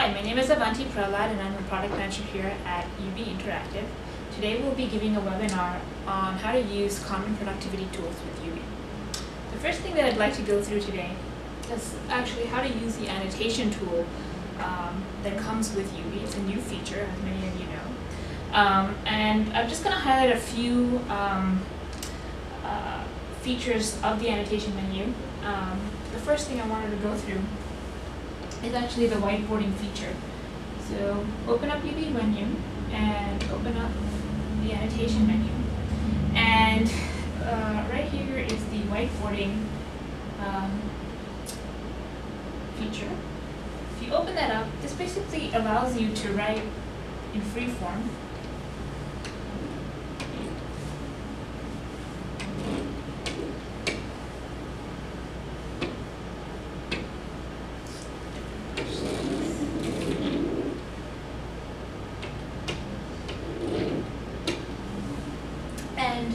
Hi, my name is Avanti Prahlad and I'm a product manager here at Ubi Interactive. Today we'll be giving a webinar on how to use common productivity tools with Ubi. The first thing that I'd like to go through today is actually how to use the annotation tool um, that comes with Ubi. It's a new feature, as many of you know. Um, and I'm just going to highlight a few um, uh, features of the annotation menu. Um, the first thing I wanted to go through is actually the whiteboarding feature. So open up Ubi menu and open up the annotation menu. And uh, right here is the whiteboarding um, feature. If you open that up, this basically allows you to write in free form And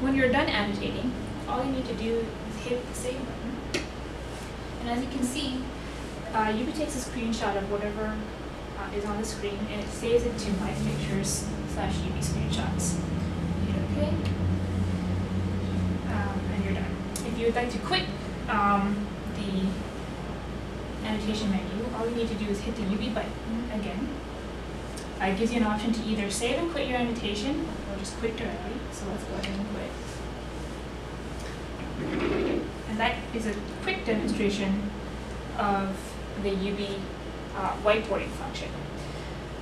when you're done annotating, all you need to do is hit the save button. And as you can see, uh, Ubi takes a screenshot of whatever uh, is on the screen and it saves it to my pictures slash Ubi screenshots. Hit OK. Um, and you're done. If you would like to quit um, the annotation menu, all you need to do is hit the Ubi button again. Uh, it gives you an option to either save and quit your annotation or just quit directly. So let's go ahead and quit. And that is a quick demonstration of the Ubi uh, whiteboarding function.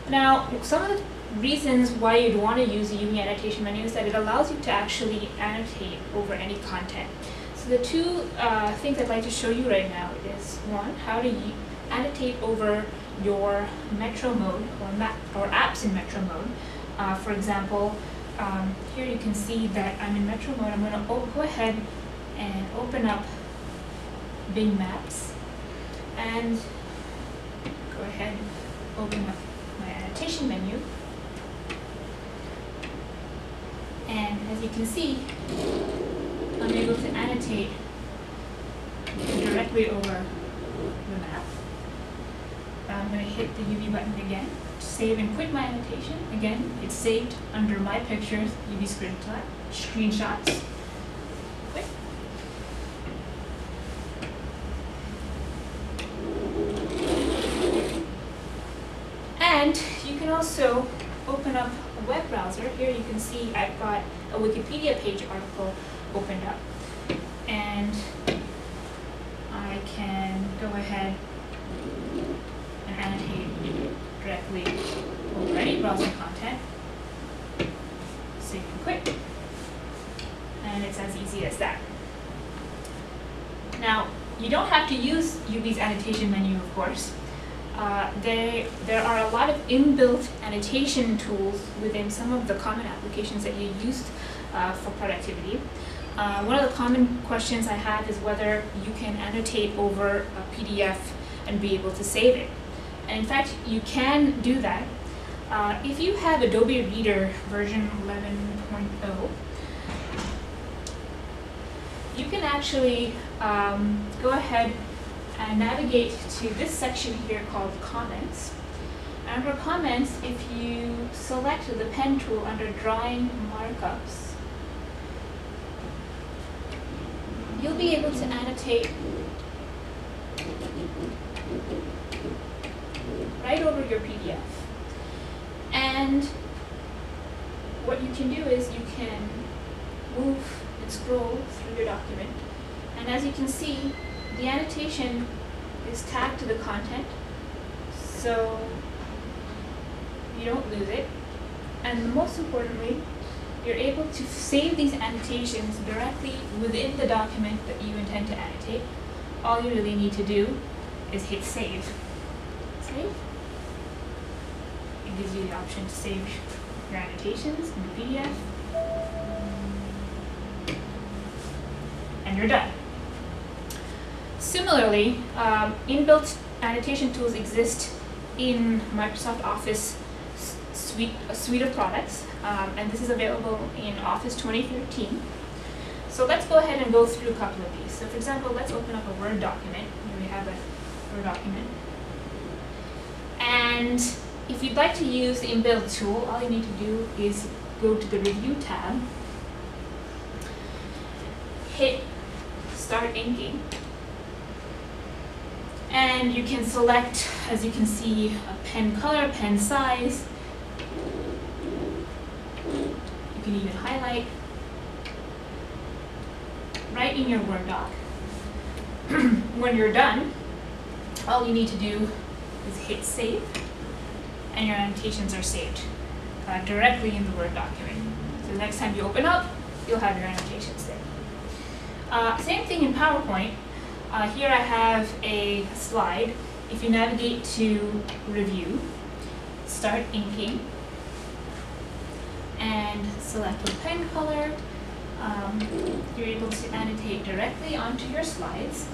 Now, some of the reasons why you'd want to use the Ubi annotation menu is that it allows you to actually annotate over any content. So the two uh, things I'd like to show you right now is one, how to annotate over your Metro mode or, map, or apps in Metro mode. Uh, for example, um, here you can see that I'm in Metro mode. I'm going to go ahead and open up Bing Maps and go ahead and open up my annotation menu. And as you can see, I'm able to annotate directly over the map. I'm going to hit the Ubi button again, to save and quit my annotation. Again, it's saved under my pictures, Ubi screenshot, screenshots. Quit. And you can also open up a web browser. Here you can see I've got a Wikipedia page article opened up. And I can go ahead and annotate directly over any browser content. Save and quit. And it's as easy as that. Now, you don't have to use Ubi's annotation menu, of course. Uh, they, there are a lot of inbuilt annotation tools within some of the common applications that you used uh, for productivity. Uh, one of the common questions I have is whether you can annotate over a PDF and be able to save it. And in fact, you can do that. Uh, if you have Adobe Reader version 11.0, you can actually um, go ahead and navigate to this section here called Comments. And under Comments, if you select the pen tool under Drawing Markups, you'll be able to annotate right over your PDF. And what you can do is you can move and scroll through your document. And as you can see, the annotation is tagged to the content, so you don't lose it. And most importantly, you're able to save these annotations directly within the document that you intend to annotate. All you really need to do is hit save. Save. It gives you the option to save your annotations in the PDF. And you're done. Similarly, um, inbuilt annotation tools exist in Microsoft Office suite, a suite of products, um, and this is available in Office 2013. So let's go ahead and go through a couple of these. So for example, let's open up a Word document. Here we have a Word document. And if you'd like to use the inbuilt tool, all you need to do is go to the Review tab, hit Start Inking, and you can select, as you can see, a pen color, pen size. You can even highlight right in your Word doc. when you're done, all you need to do is hit save and your annotations are saved uh, directly in the Word document. So the next time you open up, you'll have your annotations there. Uh, same thing in PowerPoint. Uh, here I have a slide. If you navigate to Review, start inking, and select a pen color, um, you're able to annotate directly onto your slides.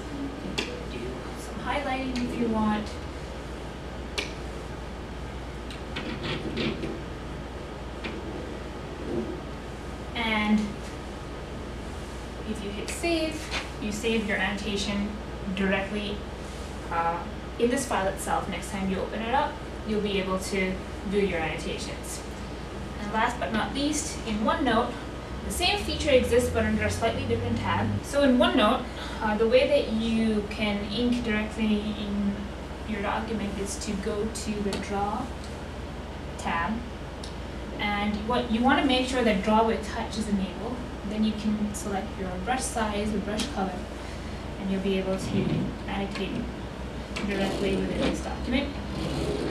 You can do some highlighting if you want. And if you hit save, you save your annotation directly uh, in this file itself. Next time you open it up, you'll be able to view your annotations. And last but not least, in OneNote, the same feature exists but under a slightly different tab. So in OneNote, uh, the way that you can ink directly in your document is to go to the Draw tab and what you want to make sure that draw with touch is enabled. Then you can select your brush size or brush color and you'll be able to annotate directly within this document.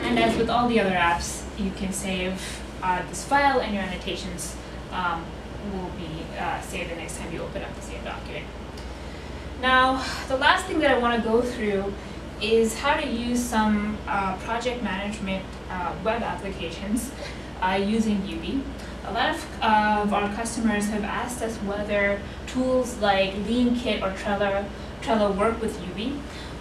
And as with all the other apps, you can save uh, this file and your annotations um, will be uh, saved the next time you open up the same document. Now, the last thing that I want to go through is how to use some uh, project management uh, web applications uh, using Ubi. A lot of, of our customers have asked us whether tools like LeanKit or Trello, Trello work with Ubi.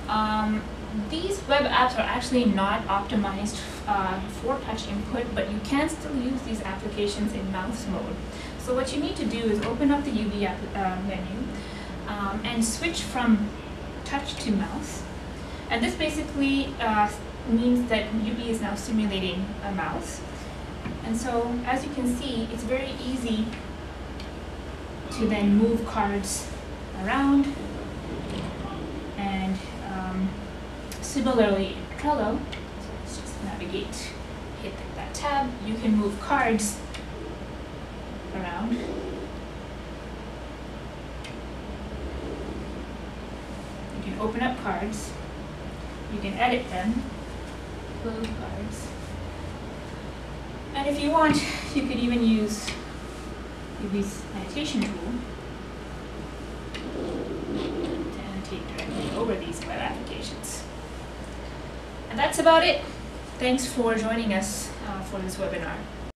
Um, these web apps are actually not optimized uh, for touch input, but you can still use these applications in mouse mode. So what you need to do is open up the Ubi app, uh, menu um, and switch from touch to mouse. And this basically uh, means that Ubi is now simulating a mouse. And so, as you can see, it's very easy to then move cards around. And um, similarly, in Trello, so let's just navigate, hit that tab, you can move cards around. You can open up cards, you can edit them, close cards. And if you want, you could even use Ubi's annotation tool to annotate directly over these web applications. And that's about it. Thanks for joining us uh, for this webinar.